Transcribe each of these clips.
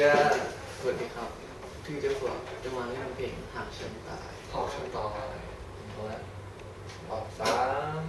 จะสวัสดีครับ ถึงจะสวยจะมาเล่นเพลงหากฉันตายหากฉันตายเอาละออกสาม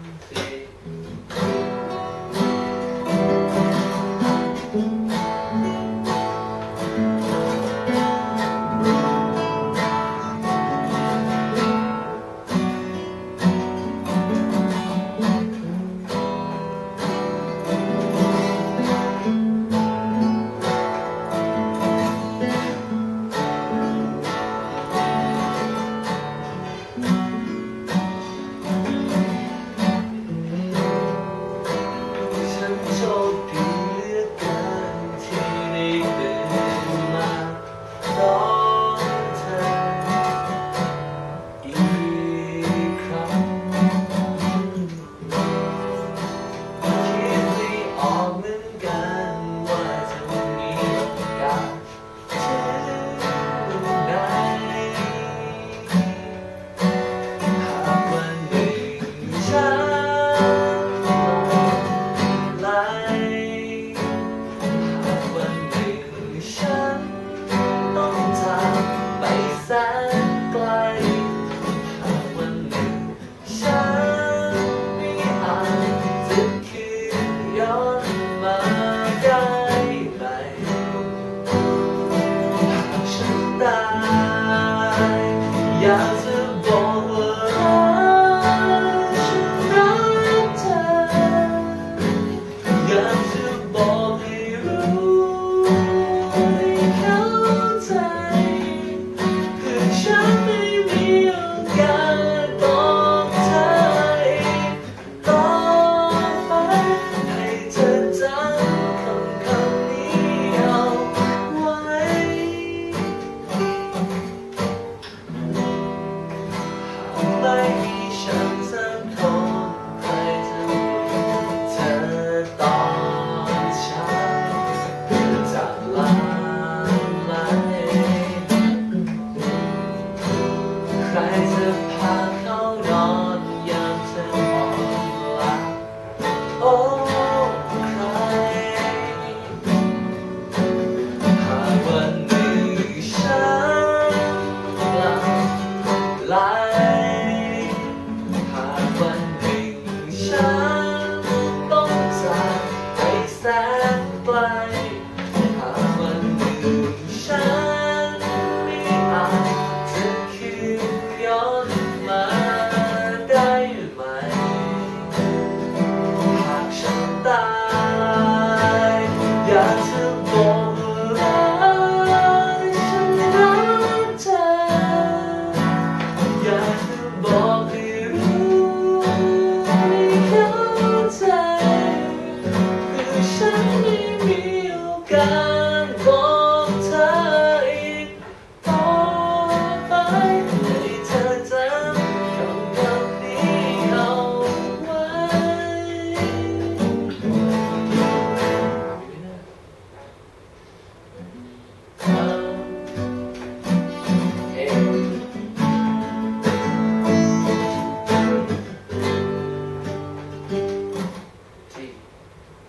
for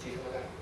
记住了。